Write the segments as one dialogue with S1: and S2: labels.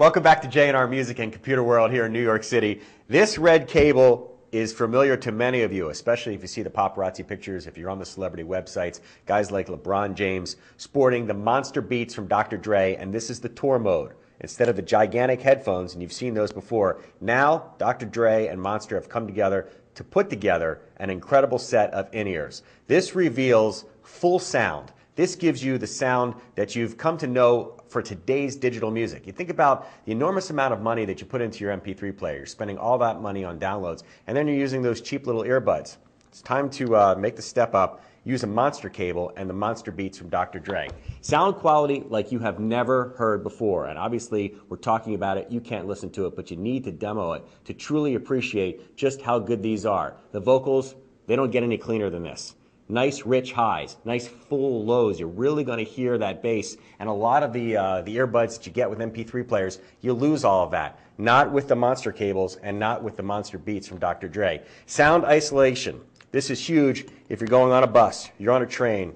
S1: Welcome back to J&R Music and Computer World here in New York City. This red cable is familiar to many of you, especially if you see the paparazzi pictures, if you're on the celebrity websites, guys like LeBron James sporting the monster beats from Dr. Dre, and this is the tour mode. Instead of the gigantic headphones, and you've seen those before, now Dr. Dre and Monster have come together to put together an incredible set of in-ears. This reveals full sound. This gives you the sound that you've come to know for today's digital music. You think about the enormous amount of money that you put into your MP3 player. You're spending all that money on downloads, and then you're using those cheap little earbuds. It's time to uh, make the step up, use a monster cable and the monster beats from Dr. Dre. Sound quality like you have never heard before, and obviously we're talking about it, you can't listen to it, but you need to demo it to truly appreciate just how good these are. The vocals, they don't get any cleaner than this nice rich highs, nice full lows. You're really going to hear that bass. And a lot of the, uh, the earbuds that you get with MP3 players, you lose all of that. Not with the monster cables and not with the monster beats from Dr. Dre. Sound isolation. This is huge if you're going on a bus, you're on a train.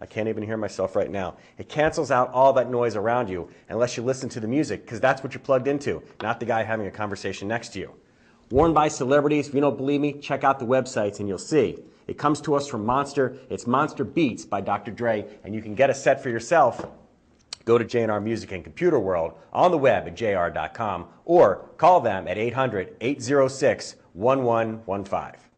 S1: I can't even hear myself right now. It cancels out all that noise around you unless you listen to the music because that's what you're plugged into, not the guy having a conversation next to you. Worn by celebrities. If you don't believe me, check out the websites and you'll see. It comes to us from Monster. It's Monster Beats by Dr. Dre, and you can get a set for yourself. Go to J&R Music and Computer World on the web at jr.com or call them at 800 806 1115.